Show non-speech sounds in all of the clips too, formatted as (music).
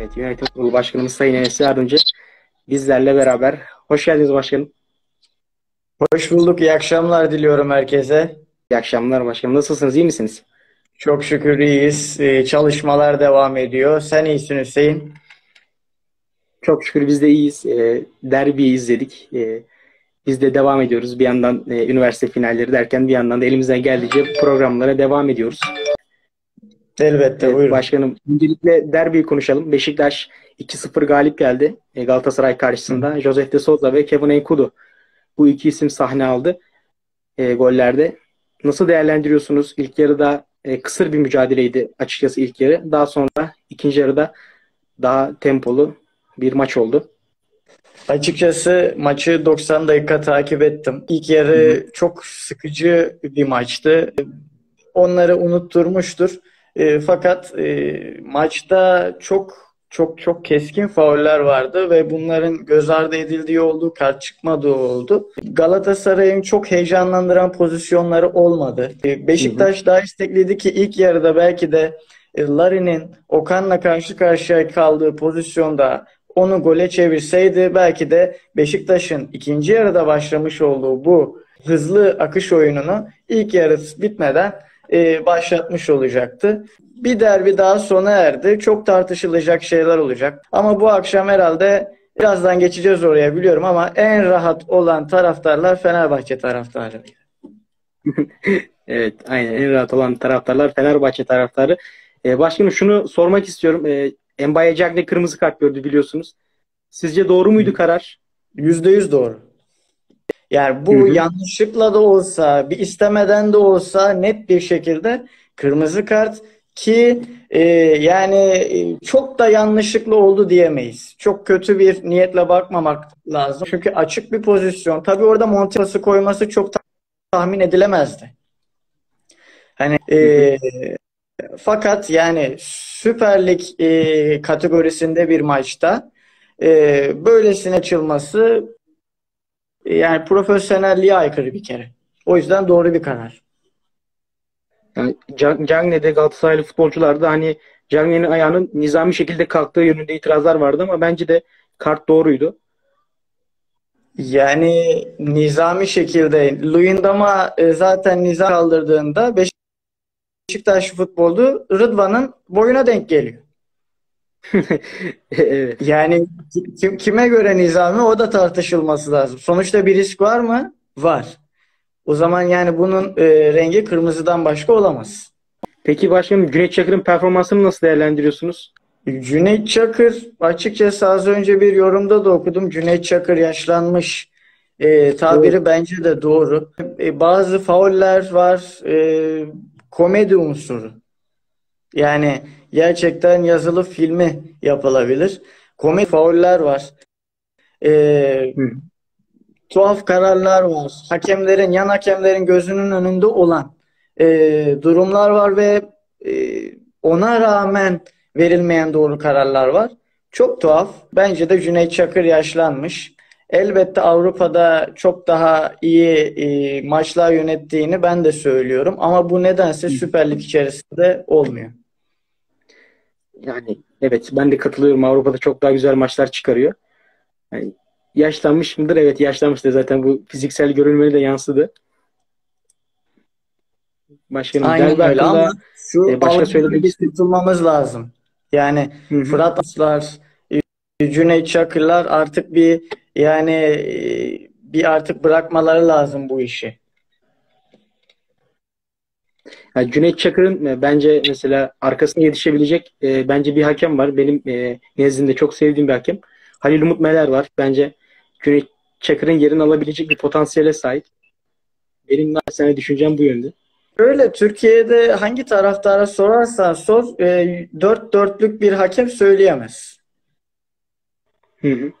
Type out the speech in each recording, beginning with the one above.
Evet, Yönetim Kurulu Başkanımız Sayın Enes Yardımcı bizlerle beraber. Hoş geldiniz başkanım. Hoş bulduk. İyi akşamlar diliyorum herkese. İyi akşamlar başkanım. Nasılsınız? İyi misiniz? Çok şükür iyiyiz. Ee, çalışmalar devam ediyor. Sen iyisin Hüseyin. Çok şükür biz de iyiyiz. E, derbiyi izledik. E, biz de devam ediyoruz. Bir yandan e, üniversite finalleri derken bir yandan da elimizden geldiğince programlara devam ediyoruz. Elbette Evet, buyurun. başkanım, öncelikle derbiyi konuşalım. Beşiktaş 2-0 galip geldi e, Galatasaray karşısında. Josef de Souza ve Kevin Enkudu bu iki isim sahne aldı e, gollerde. Nasıl değerlendiriyorsunuz? İlk yarıda e, kısır bir mücadeleydi açıkçası ilk yarı. Daha sonra ikinci yarıda daha tempolu bir maç oldu. Açıkçası maçı 90 dakika takip ettim. İlk yarı çok sıkıcı bir maçtı. Onları unutturmuştur. E, fakat e, maçta çok çok çok keskin fauller vardı ve bunların göz ardı edildiği oldu, kart çıkmadığı oldu. Galatasaray'ın çok heyecanlandıran pozisyonları olmadı. E, Beşiktaş daha istekliydi ki ilk yarıda belki de e, Larin'in Okan'la karşı karşıya kaldığı pozisyonda onu gole çevirseydi belki de Beşiktaş'ın ikinci yarıda başlamış olduğu bu hızlı akış oyununu ilk yarısı bitmeden e, başlatmış olacaktı. Bir derbi daha sona erdi. Çok tartışılacak şeyler olacak. Ama bu akşam herhalde birazdan geçeceğiz oraya biliyorum ama en rahat olan taraftarlar Fenerbahçe taraftarı. (laughs) Evet, aynen en rahat olan taraftarlar Fenerbahçe taraftarı. E, başkanım şunu sormak istiyorum. E, Mbaye Cagney kırmızı kart gördü biliyorsunuz. Sizce doğru muydu karar? Yüzde yüz doğru. Yani bu Hı hı. yanlışlıkla da olsa, bir istemeden de olsa net bir şekilde kırmızı kart ki e, yani e, çok da yanlışlıkla oldu diyemeyiz. Çok kötü bir niyetle bakmamak lazım. Çünkü açık bir pozisyon. Tabii orada Montepas'ı koyması çok ta- tahmin edilemezdi. Hani e, fakat yani Süper Lig e, kategorisinde bir maçta e, böylesine açılması yani profesyonelliğe aykırı bir kere. O yüzden doğru bir karar. Yani Ca- Cagney'de Galatasaraylı futbolcular da hani Cagney'in ayağının nizami şekilde kalktığı yönünde itirazlar vardı ama bence de kart doğruydu. Yani nizami şekilde Luyendam'a e, zaten nizam kaldırdığında Beşiktaş futbolu Rıdvan'ın boyuna denk geliyor. (laughs) Evet. Yani kim, kime göre nizami o da tartışılması lazım. Sonuçta bir risk var mı? Var. O zaman yani bunun e, rengi kırmızıdan başka olamaz. Peki başkanım Cüneyt Çakır'ın performansını nasıl değerlendiriyorsunuz? Cüneyt Çakır açıkçası az önce bir yorumda da okudum. Cüneyt Çakır yaşlanmış. E, tabiri bence de doğru. E, bazı fauller var. E, komedi unsuru. Yani gerçekten yazılı filmi yapılabilir. Komedi fauller var. E, Hı. tuhaf kararlar var. Hakemlerin, yan hakemlerin gözünün önünde olan e, durumlar var ve e, ona rağmen verilmeyen doğru kararlar var. Çok tuhaf. Bence de Cüneyt Çakır yaşlanmış. Elbette Avrupa'da çok daha iyi e, maçlar yönettiğini ben de söylüyorum. Ama bu nedense Süper Lig içerisinde olmuyor. Yani evet ben de katılıyorum. Avrupa'da çok daha güzel maçlar çıkarıyor. Yani yaşlanmış mıdır? Evet yaşlanmıştır. Zaten bu fiziksel görünmeye de yansıdı. Başkanım Aynen öyle hakkında ama şu e, başka söylemek kurtulmamız lazım. Yani Hı hı. Fırat Aslar, Cüneyt Çakırlar artık bir yani e, bir artık bırakmaları lazım bu işi. Yani Cüneyt Çakır'ın e, bence mesela arkasına yetişebilecek e, bence bir hakem var. Benim e, nezdimde çok sevdiğim bir hakem. Halil Umut Meler var. Bence Cüneyt Çakır'ın yerini alabilecek bir potansiyele sahip. Benim naçizane düşüncem bu yönde. Öyle Türkiye'de hangi taraftara sorarsan sor e, dört dörtlük bir hakem söyleyemez. Hı hı.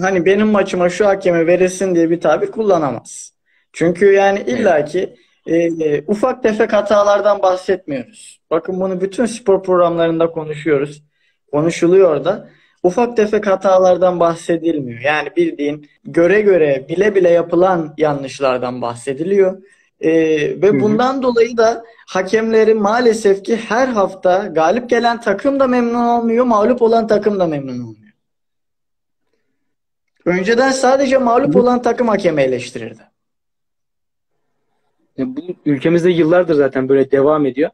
Hani benim maçıma şu hakeme verilsin diye bir tabir kullanamaz. Çünkü yani illaki e, ufak tefek hatalardan bahsetmiyoruz. Bakın bunu bütün spor programlarında konuşuyoruz. Konuşuluyor da. Ufak tefek hatalardan bahsedilmiyor. Yani bildiğin göre göre bile bile yapılan yanlışlardan bahsediliyor. E, ve bundan dolayı da hakemleri maalesef ki her hafta galip gelen takım da memnun olmuyor, mağlup olan takım da memnun olmuyor. Önceden sadece mağlup olan takım hakemi eleştirirdi. Bu ülkemizde yıllardır zaten böyle devam ediyor.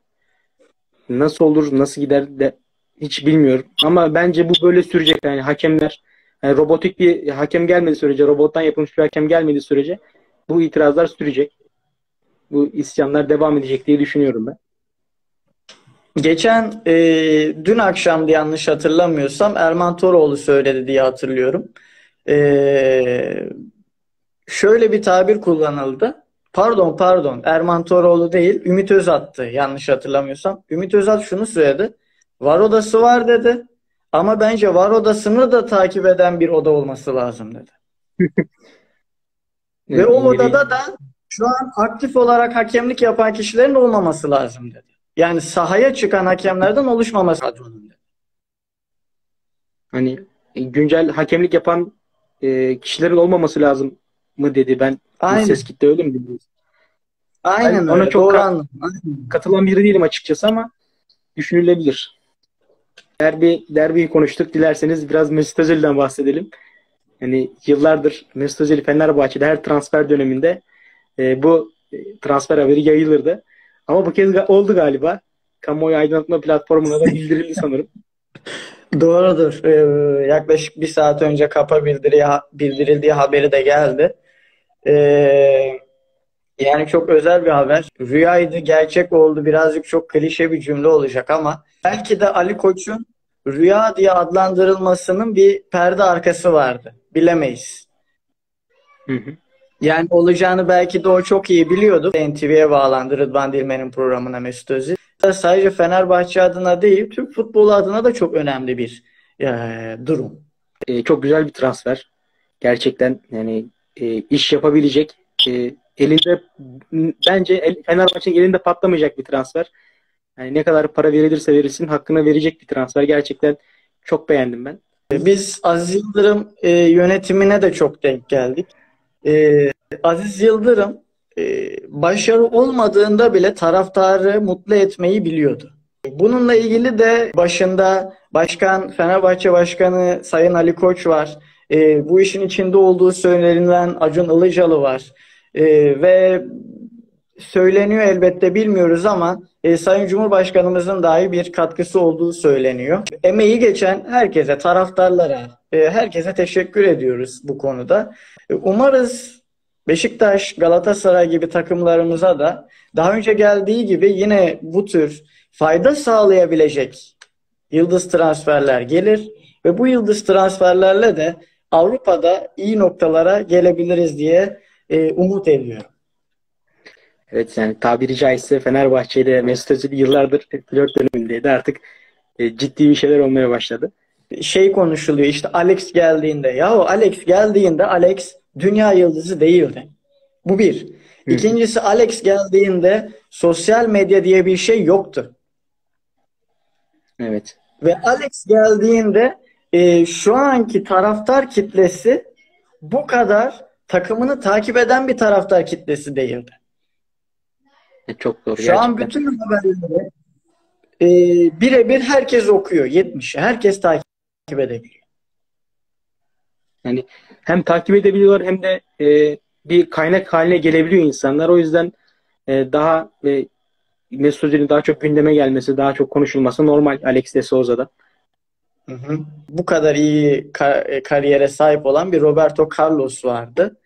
Nasıl olur, nasıl gider de hiç bilmiyorum. Ama bence bu böyle sürecek. Yani hakemler yani robotik bir hakem gelmedi sürece, robottan yapılmış bir hakem gelmediği sürece bu itirazlar sürecek. Bu isyanlar devam edecek diye düşünüyorum ben. Geçen e, dün akşam yanlış hatırlamıyorsam Erman Toroğlu söyledi diye hatırlıyorum. E, şöyle bir tabir kullanıldı. Pardon pardon Erman Toroğlu değil Ümit Özat'tı yanlış hatırlamıyorsam. Ümit Özat şunu söyledi. Var odası var dedi. Ama bence var odasını da takip eden bir oda olması lazım dedi. (laughs) Ve o odada da şu an aktif olarak hakemlik yapan kişilerin olmaması lazım dedi. Yani sahaya çıkan hakemlerden oluşmaması lazım dedi. Hani güncel hakemlik yapan e, kişilerin olmaması lazım mı dedi. Ben Aynen. ses gitti öyle mi dedi? Aynen yani öyle. Ona çok ka- katılan biri değilim açıkçası ama düşünülebilir. Derbi, derbiyi konuştuk. Dilerseniz biraz Mesut Özil'den bahsedelim. Yani yıllardır Mesut Özil Fenerbahçe'de her transfer döneminde e, bu e, transfer haberi yayılırdı. Ama bu kez oldu galiba. Kamuoyu aydınlatma platformuna da bildirildi sanırım. (laughs) Doğrudur. Ee, yaklaşık bir saat önce kapa bildiri, bildirildiği haberi de geldi. Ee, yani çok özel bir haber. Rüyaydı, gerçek oldu. Birazcık çok klişe bir cümle olacak ama belki de Ali Koç'un rüya diye adlandırılmasının bir perde arkası vardı. Bilemeyiz. Hı hı. Yani olacağını belki de o çok iyi biliyordu. NTV'ye bağlandı Rıdvan Dilmen'in programına Mesut Özil. Sadece Fenerbahçe adına değil, Türk futbolu adına da çok önemli bir e, durum. E, çok güzel bir transfer. Gerçekten yani e, iş yapabilecek, e, elinde bence Fenerbahçe'nin elinde patlamayacak bir transfer. Yani ne kadar para verilirse verilsin hakkını verecek bir transfer. Gerçekten çok beğendim ben. Biz Aziz Yıldırım e, yönetimine de çok denk geldik. E, Aziz Yıldırım e, başarı olmadığında bile taraftarı mutlu etmeyi biliyordu. Bununla ilgili de başında Başkan Fenerbahçe Başkanı Sayın Ali Koç var. E, bu işin içinde olduğu söylenilen Acun Ilıcalı var. E, ve söyleniyor elbette bilmiyoruz ama e, Sayın Cumhurbaşkanımızın dahi bir katkısı olduğu söyleniyor. Emeği geçen herkese, taraftarlara, e, herkese teşekkür ediyoruz bu konuda. E, umarız Beşiktaş, Galatasaray gibi takımlarımıza da daha önce geldiği gibi yine bu tür fayda sağlayabilecek yıldız transferler gelir ve bu yıldız transferlerle de Avrupa'da iyi noktalara gelebiliriz diye e, umut ediyorum. Evet yani tabiri caizse Fenerbahçe ile Mesut Özil yıllardır flört dönemindeydi. Artık e, ciddi bir şeyler olmaya başladı. Şey konuşuluyor işte Alex geldiğinde. Yahu Alex geldiğinde Alex dünya yıldızı değildi. Bu bir. İkincisi Alex geldiğinde sosyal medya diye bir şey yoktu. Evet. Ve Alex geldiğinde e, şu anki taraftar kitlesi bu kadar takımını takip eden bir taraftar kitlesi değildi. E, çok doğru. Şu gerçekten. an bütün haberleri e, birebir herkes okuyor. 70'i. Herkes takip edebiliyor. Yani hem takip edebiliyorlar hem de e, bir kaynak haline gelebiliyor insanlar. O yüzden e, daha e, Mesut Özil'in daha çok gündeme gelmesi, daha çok konuşulması normal Alex de Souza'da. Hı hı. Bu kadar iyi kar- e, kariyere sahip olan bir Roberto Carlos vardı.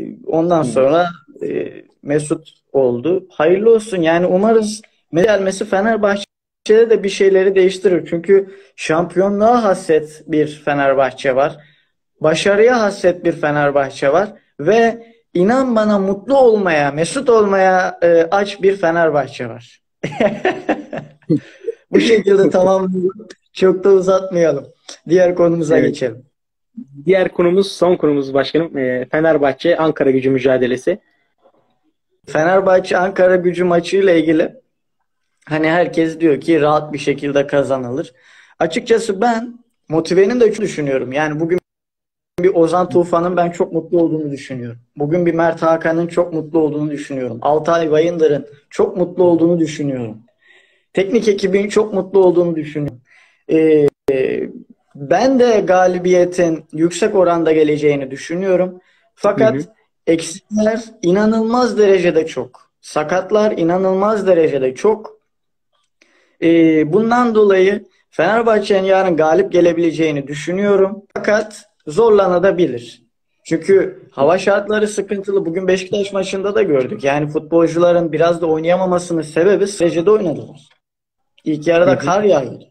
E, ondan sonra e, Mesut oldu. Hayırlı olsun. Yani umarız gelmesi Fenerbahçe'de de bir şeyleri değiştirir. Çünkü şampiyonluğa hasret bir Fenerbahçe var. Başarıya hasret bir Fenerbahçe var. Ve inan bana mutlu olmaya, mesut olmaya e, aç bir Fenerbahçe var. (laughs) Bu şekilde tamamlayalım. (laughs) Çok da uzatmayalım. Diğer konumuza evet. geçelim. Diğer konumuz, son konumuz başkanım. E, Fenerbahçe Ankara gücü mücadelesi. Fenerbahçe Ankara gücü maçıyla ilgili hani herkes diyor ki rahat bir şekilde kazanılır. Açıkçası ben motivenin de düşünüyorum. Yani bugün bir Ozan Tufan'ın ben çok mutlu olduğunu düşünüyorum. Bugün bir Mert Hakan'ın çok mutlu olduğunu düşünüyorum. Altay Bayındır'ın çok mutlu olduğunu düşünüyorum. Teknik ekibin çok mutlu olduğunu düşünüyorum. Ee, ben de galibiyetin yüksek oranda geleceğini düşünüyorum. Fakat hı hı. eksikler inanılmaz derecede çok. Sakatlar inanılmaz derecede çok. Ee, bundan dolayı Fenerbahçe'nin yarın galip gelebileceğini düşünüyorum. Fakat zorlanabilir. Çünkü hava şartları sıkıntılı. Bugün Beşiktaş maçında da gördük. Yani futbolcuların biraz da oynayamamasının sebebi derecede oynadılar. İlk yarıda kar yağıyordu.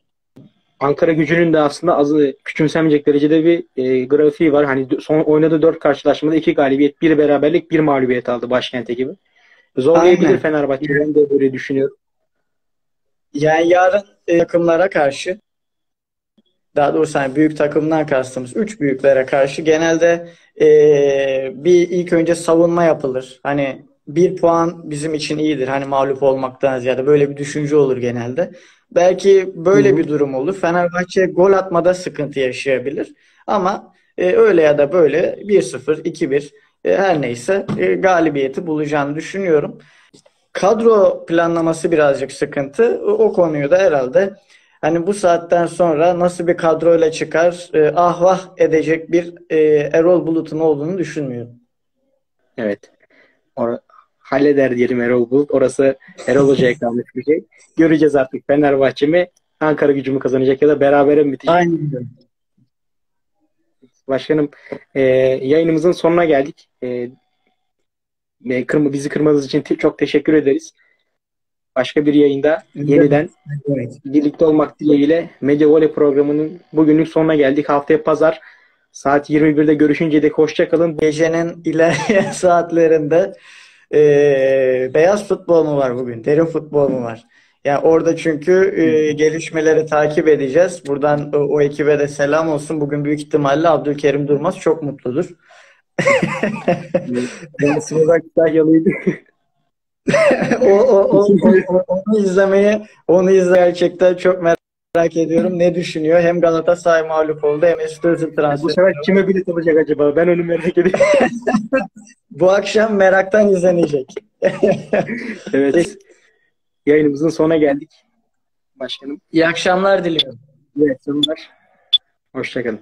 Ankara gücünün de aslında az küçümsenmeyecek derecede bir e, grafiği var. Hani son oynadığı dört karşılaşmada iki galibiyet, bir beraberlik, bir mağlubiyet aldı başkent ekibi. Zorlayabilir Fenerbahçe. Ben de böyle düşünüyorum. Yani yarın e, takımlara karşı daha doğrusu hani büyük takımdan kastımız üç büyüklere karşı genelde e, bir ilk önce savunma yapılır. Hani bir puan bizim için iyidir. Hani mağlup olmaktan ziyade böyle bir düşünce olur genelde. Belki böyle Hı-hı. bir durum olur. Fenerbahçe gol atmada sıkıntı yaşayabilir. Ama e, öyle ya da böyle 1-0, 2-1 e, her neyse e, galibiyeti bulacağını düşünüyorum. Kadro planlaması birazcık sıkıntı. O, o konuyu da herhalde hani bu saatten sonra nasıl bir kadroyla çıkar e, ah vah edecek bir e, Erol Bulut'un olduğunu düşünmüyorum. Evet. Or halleder diyelim Erol Bulut. Orası Erol Hoca'ya kalmış bir şey. Göreceğiz artık Fenerbahçe mi Ankara gücü mü kazanacak ya da berabere mi bitecek? Aynen Başkanım e, yayınımızın sonuna geldik. E, kırma, bizi kırmadığınız için çok teşekkür ederiz. Başka bir yayında evet. yeniden evet. birlikte olmak dileğiyle Medya Voley programının bugünlük sonuna geldik. Haftaya pazar saat 21'de görüşünce de hoşçakalın. Gecenin ilerleyen (laughs) saatlerinde e, beyaz futbol mu var bugün? Derin futbol mu var? Yani orada çünkü e, gelişmeleri takip edeceğiz. Buradan o, o ekibe de selam olsun. Bugün büyük ihtimalle Abdülkerim Durmaz çok mutludur. (laughs) ben Sivas'a Kütahyalıydı. (laughs) o, o, o, o, onu izlemeye onu izle gerçekten çok merak ediyorum. Ne düşünüyor? Hem Galatasaray mağlup oldu hem Mesut Özil transferi. Bu sefer kime bilet alacak acaba? Ben onu merak ediyorum. (laughs) Bu akşam meraktan izlenecek. (laughs) evet. Yayınımızın sonuna geldik. Başkanım. İyi akşamlar diliyorum. İyi akşamlar. Hoşçakalın.